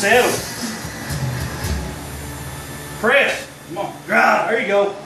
Settle. Press. Come on. Drive. There you go.